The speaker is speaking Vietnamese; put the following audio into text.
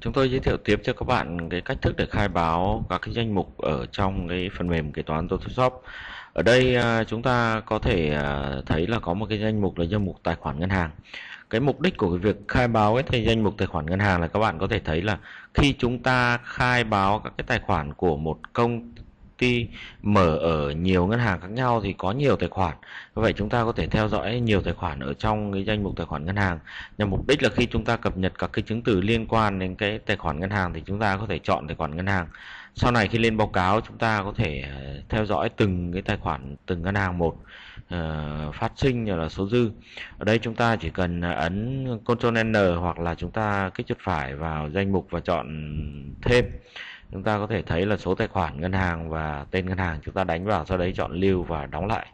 chúng tôi giới thiệu tiếp cho các bạn cái cách thức để khai báo các cái danh mục ở trong cái phần mềm kế toán Photoshop. Ở đây à, chúng ta có thể à, thấy là có một cái danh mục là danh mục tài khoản ngân hàng. Cái mục đích của cái việc khai báo cái danh mục tài khoản ngân hàng là các bạn có thể thấy là khi chúng ta khai báo các cái tài khoản của một công ty mở ở nhiều ngân hàng khác nhau thì có nhiều tài khoản. Vậy chúng ta có thể theo dõi nhiều tài khoản ở trong cái danh mục tài khoản ngân hàng. Nhằm mục đích là khi chúng ta cập nhật các cái chứng từ liên quan đến cái tài khoản ngân hàng thì chúng ta có thể chọn tài khoản ngân hàng. Sau này khi lên báo cáo chúng ta có thể ờ, theo dõi từng cái tài khoản từng ngân hàng một uh, phát sinh như là số dư. Ở đây chúng ta chỉ cần ấn Ctrl N hoặc là chúng ta kích chuột phải vào danh mục và chọn thêm chúng ta có thể thấy là số tài khoản ngân hàng và tên ngân hàng chúng ta đánh vào, sau đấy chọn lưu và đóng lại.